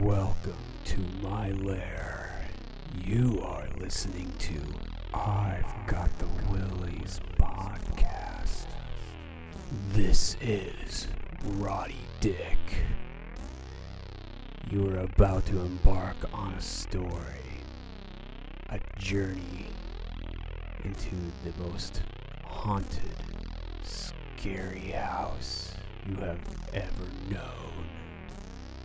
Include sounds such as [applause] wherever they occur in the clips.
Welcome to my lair. You are listening to I've Got the Willies podcast. This is Roddy Dick. You are about to embark on a story, a journey into the most haunted, scary house you have ever known.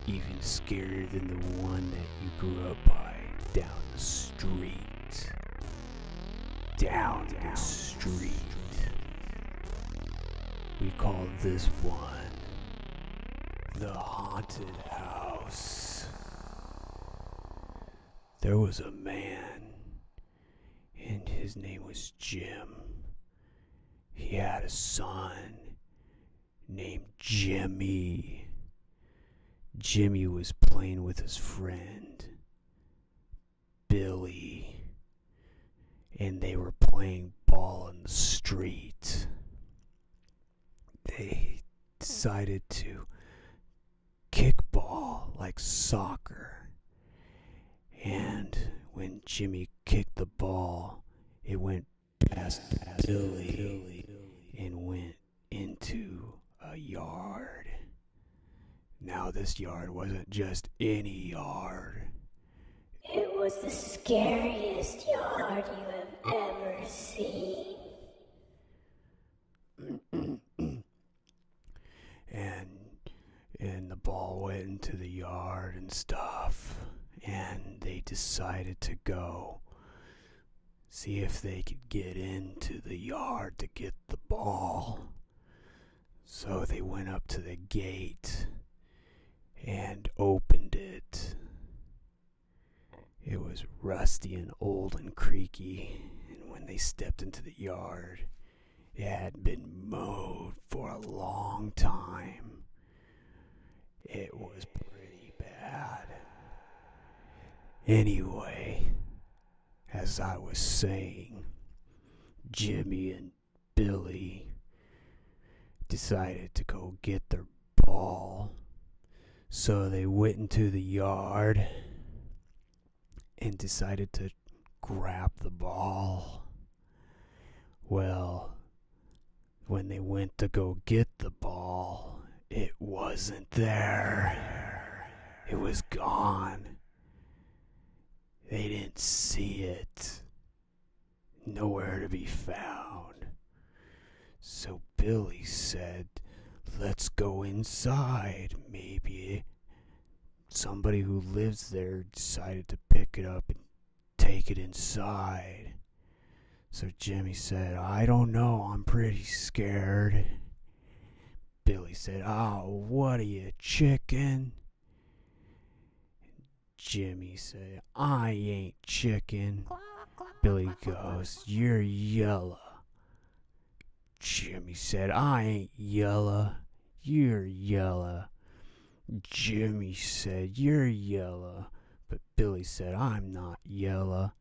Even scarier than the one that you grew up by down the street. Down the street. We call this one the Haunted House. There was a man, and his name was Jim. He had a son named Jimmy. Jimmy was playing with his friend, Billy, and they were playing ball in the street. They decided to kick ball like soccer. And when Jimmy kicked the ball, it went past Billy and went into a yard. Now, this yard wasn't just any yard. It was the scariest yard you have ever seen. [clears throat] and and the ball went into the yard and stuff and they decided to go see if they could get into the yard to get the ball so they went up to the gate and opened it it was rusty and old and creaky and when they stepped into the yard it had been mowed for a long time. It was pretty bad. Anyway, as I was saying, Jimmy and Billy decided to go get their ball. So they went into the yard and decided to grab the ball. Well, when they went to go get the ball, it wasn't there. It was gone. They didn't see it. Nowhere to be found. So Billy said, Let's go inside. Maybe somebody who lives there decided to pick it up and take it inside. So Jimmy said, I don't know, I'm pretty scared. Billy said, Oh, what are you, chicken? Jimmy said, I ain't chicken. Billy goes, You're yellow. Jimmy said, I ain't yellow. You're yellow. Jimmy said, You're yellow. But Billy said, I'm not yellow.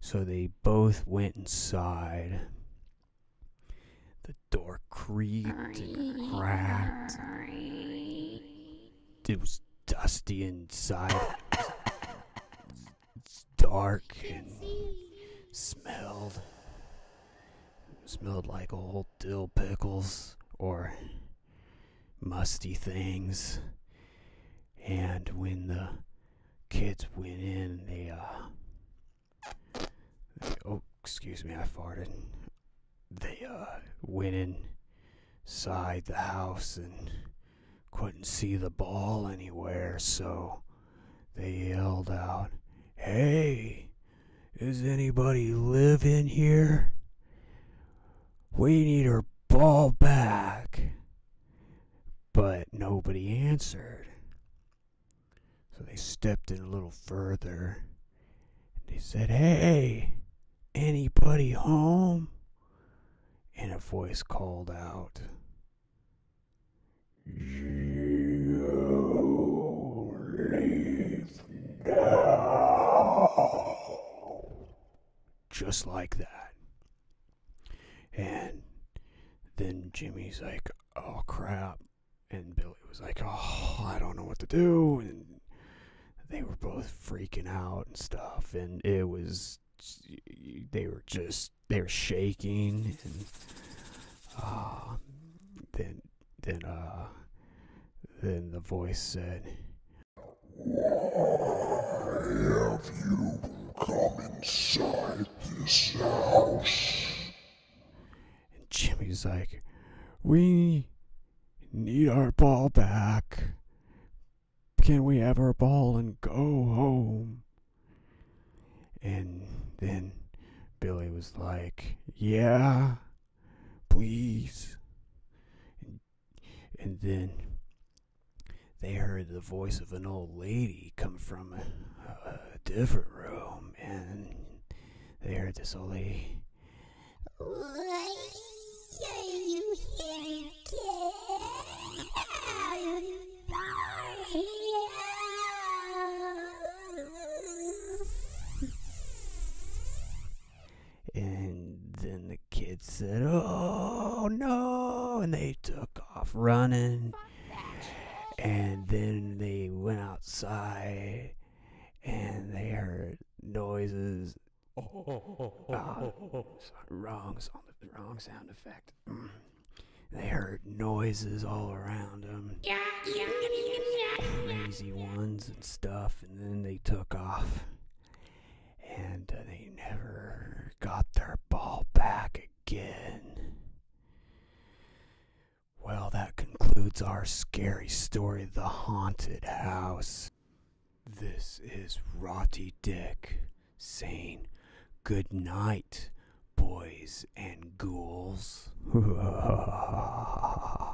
So they both went inside. The door creaked and cracked. It was dusty inside. It's dark and smelled smelled like old dill pickles or musty things. And when the kids went in, they uh oh, excuse me, I farted. They uh went inside the house and couldn't see the ball anywhere, so they yelled out, "Hey, is anybody live in here? We need our ball back." Nobody answered. So they stepped in a little further. They said, Hey, anybody home? And a voice called out, You leave now. Just like that. And then Jimmy's like, Oh crap. Was like, Oh, I don't know what to do. And they were both freaking out and stuff, and it was they were just they were shaking, and uh, then then uh then the voice said, Why Have you come inside this house? and Jimmy's like, "We need our ball back. Can we have our ball and go home?" And then Billy was like, "Yeah, please." And, then they heard the voice of an old lady come from a, a different room, and they heard this old lady. And then the kids said, Oh no! And they took off running. And then they went outside and they heard noises. Sorry, [laughs] wrong, song, wrong sound effect. Mm. They heard noises all around them. Crazy ones and stuff. And then they took off. And uh, they never got their ball back again. Well, that concludes our scary story, The Haunted House. This is Rotty Dick saying good night, boys and ghouls. [laughs]